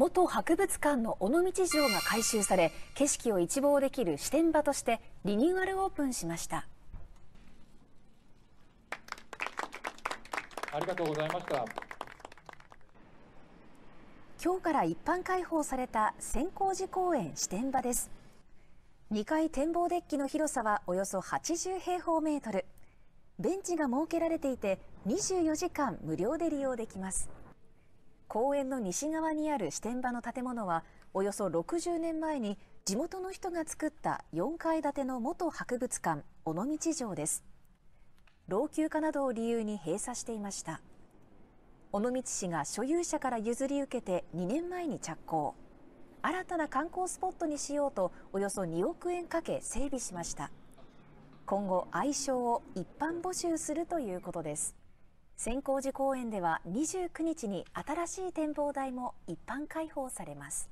元博物館の尾道城が改修され景色を一望できる支店場としてリニューアルオープンしました。ありがとうございました。今日から一般開放された千光寺公園支店場です。2階展望デッキの広さはおよそ80平方メートル。ベンチが設けられていて24時間無料で利用できます公園の西側にある支店場の建物はおよそ60年前に地元の人が作った4階建ての元博物館尾道城です。老朽化などを理由に閉鎖していました。尾道市が所有者から譲り受けて2年前に着工。新たな観光スポットにしようとおよそ2億円かけ整備しました。今後愛称を一般募集するということです。千光寺公園では29日に新しい展望台も一般開放されます。